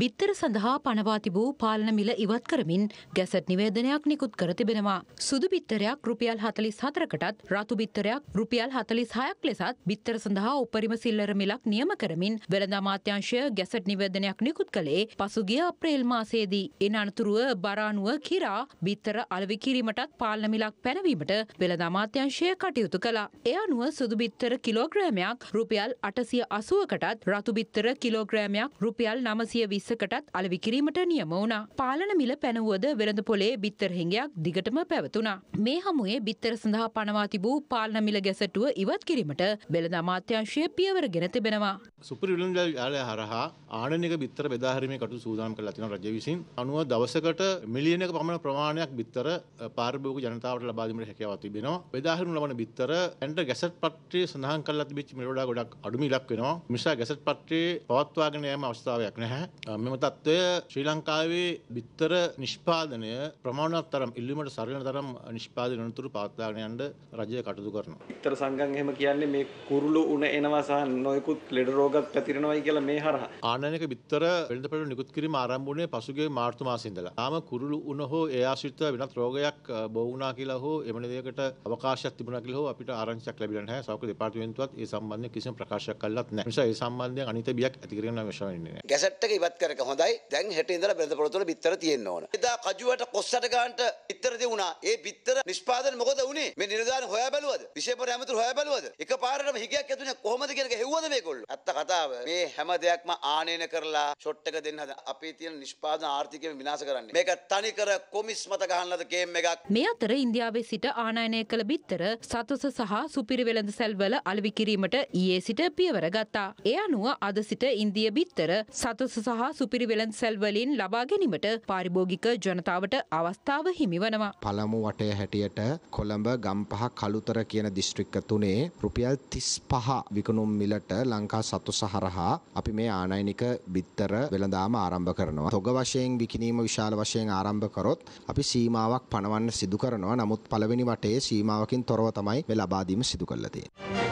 බිත්තර සඳහා පනවා තිබූ පාලන මිල ඉවත් කරමින් ගැසට් නිවේදනයක් නිකුත් කර තිබෙනවා. සුදු බිත්තරයක් රුපියල් 44කටත් රතු බිත්තරයක් රුපියල් 46ක් ලෙසත් බිත්තර සඳහා උපරිම සිල්ලර මිලක් නියම කරමින් වෙළඳ අමාත්‍යාංශය ගැසට් නිවේදනයක් නිකුත් කළේ පසුගිය අප්‍රේල් මාසයේදී. එන අනතුරුව බරානුව කිරා බිත්තර අලෙවි කිරීමටත් පාලන මිලක් පැනවීමට වෙළඳ අමාත්‍යාංශය කටයුතු කළා. ඒ අනුව සුදු බිත්තර කිලෝග්‍රෑමයක් රුපියල් 880කටත් රතු බිත්තර කිලෝග්‍රෑමයක් රුපියල් 920 තිස්සකටත් අලවි කිරීමට නියම වුණා. පාලන මිල පැනවුවද වෙළඳ පොලේ බිත්තර හිඟයක් දිගටම පැවතුණා. මේ හමුවේ බිත්තර සඳහා පනවා තිබූ පාලන මිල ගැසටුව ඉවත් කිරීමට වෙළඳ අමාත්‍යංශය පියවර ගෙන තිබෙනවා. සුපරි විලඳ යාලය හරහා ආණනික බිත්තර බෙදාහරීමේ කටයුතු සූදානම් කරලා තිනවා රජය විසින්. අනුව දවසකට මිලියනක පමණ ප්‍රමාණයක් බිත්තර පාරිභෝගික ජනතාවට ලබා දීමට හැකියාවක් තිබෙනවා. බෙදාහරිනු ලබන බිත්තර ඇන්ට ගැසට් පත්‍රයේ සඳහන් කරලා තිබිච්ච මිලට වඩා ගොඩක් අඩුම ඉලක් වෙනවා. නිසා ගැසට් පත්‍රයේ පවත්වාගෙන යෑම අවස්ථාවක් නැහැ. මෙම තත්ත්වය ශ්‍රී ලංකාවේ බිත්තර නිෂ්පාදනය ප්‍රමාණවත් තරම් ඉල්ලීමට සරිලන තරම් නිෂ්පාදනය වනතුරු පවත්වාගෙන යන්න රජය කටයුතු කරනවා. බිත්තර සංගම් එහෙම කියන්නේ මේ කුරුළු උණ එනවා සහ නොයෙකුත් ලෙඩ රෝගත් පැතිරෙනවායි කියලා මේ හරහා. ආනයනික බිත්තර වෙළඳපොළ නිකුත් කිරීම ආරම්භ වුණේ පසුගිය මාර්තු මාසයේ ඉඳලා. තාම කුරුළු උණ හෝ ඒ ආශ්‍රිත වෙනත් රෝගයක් බෝ වුණා කියලා හෝ එමන දෙයකට අවකාශයක් තිබුණා කියලා හෝ අපිට ආරංචියක් ලැබිලා නැහැ. සෞඛ්‍ය දෙපාර්තමේන්තුවත් ඒ සම්බන්ධයෙන් කිසිම ප්‍රකාශයක් කළත් නැහැ. නිසා ඒ සම්බන්ධයෙන් අනිත බියක් ඇති කරගෙන අවශ්‍ය වෙන්නේ නැහැ. ගැසට් එක ඉවත් කරක හොඳයි. දැන් හෙට ඉඳලා බෙද පොළ තුල බිත්තර තියෙන්න ඕන. එදා කජුවට කොස්සට ගන්නට බිත්තර දෙවුණා. ඒ බිත්තර නිෂ්පාදනය මොකද වුනේ? මේ නිලධාරි හොයා බැලුවද? විශේෂ ඇමතුරු හොයා බැලුවද? එකපාරටම හිගයක් ඇතුනේ කොහොමද කියන එක හෙව්වද මේගොල්ලෝ? ඇත්ත කතාව. මේ හැම දෙයක්ම ආනයන කරලා ෂොට් එක දෙන්න හදන. අපේ තියෙන නිෂ්පාදන ආර්ථිකය විනාශ කරන්නේ. මේක තනිකර කොමිස් මත ගහන්නද කේම් එකක්. මේ අතර ඉන්දියාවේ සිට ආනයනය කළ බිත්තර සතුස සහ සුපිරි වෙළඳ සැල්වල අලවි කිරීමට ඊයේ සිට පියවර ගත්තා. ඒ අනුව අද සිට ඉන්දිය බිත්තර සතුස සහ සුපිරි වෙළඳ සැල්වලින් ලබා ගැනීමට පාරිභෝගික ජනතාවට අවස්ථාව හිමි වනවා. පළමු වටය හැටියට කොළඹ ගම්පහ කළුතර කියන දිස්ත්‍රික්ක තුනේ රුපියල් 35 විකුණුම් මිලට ලංකා සතුස හරහා අපි මේ ආනයනික බිත්තර වෙළඳාම ආරම්භ කරනවා. තොග වශයෙන් විකිණීම විශාල වශයෙන් ආරම්භ කරොත් අපි සීමාවක් පනවන්න සිදු කරනවා. නමුත් පළවෙනි වටේ සීමාවකින් තොරව තමයි මේ ලබා දීම සිදු කරලා තියෙන්නේ.